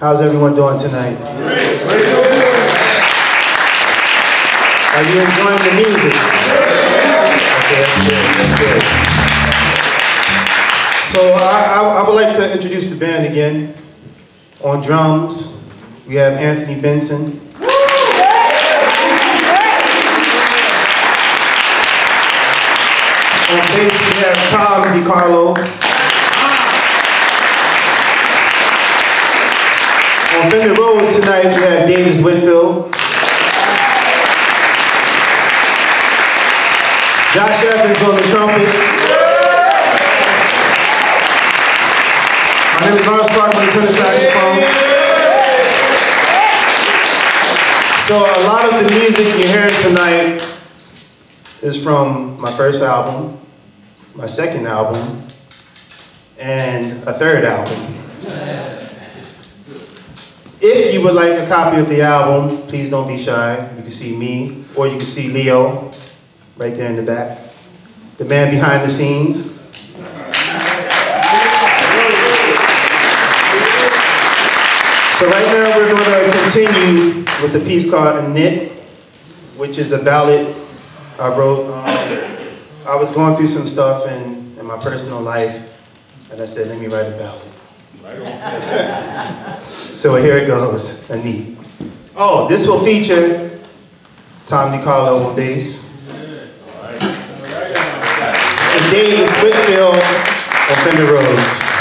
How's everyone doing tonight? Are you enjoying the music? Okay, that's good. That's good. So I, I, I would like to introduce the band again. On drums, we have Anthony Benson. On bass, we have Tom DiCarlo. On Fender Rhodes tonight, we have Davis Whitfield. Josh Evans on the trumpet. My name is Lawrence Clark on the tenor saxophone. So a lot of the music you hear tonight is from my first album, my second album, and a third album. If you would like a copy of the album, please don't be shy. You can see me, or you can see Leo, right there in the back. The man behind the scenes. So right now we're going to continue with a piece called Anit, which is a ballad I wrote. Um, I was going through some stuff in, in my personal life, and I said, let me write a ballad. So here it goes, Ani. Oh, this will feature Tom DiCarlo on bass. And Dave Whitfield on Fender Rhodes.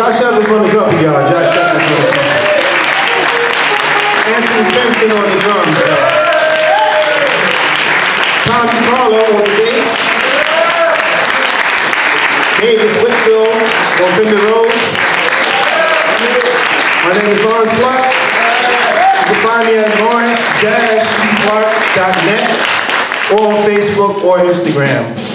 Josh Evans on the trumpet, y'all. Josh Evans on the trumpet. Anthony Benson on the drums, y'all. Tom DiCarlo on the bass. Davis Whitfield on Fender Rhodes. My name is Lawrence Clark. You can find me at lawrence-clark.net or on Facebook or Instagram.